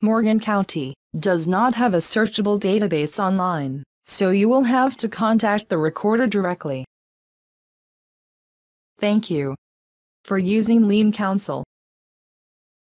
Morgan County does not have a searchable database online, so you will have to contact the recorder directly. Thank you for using Lien Counsel.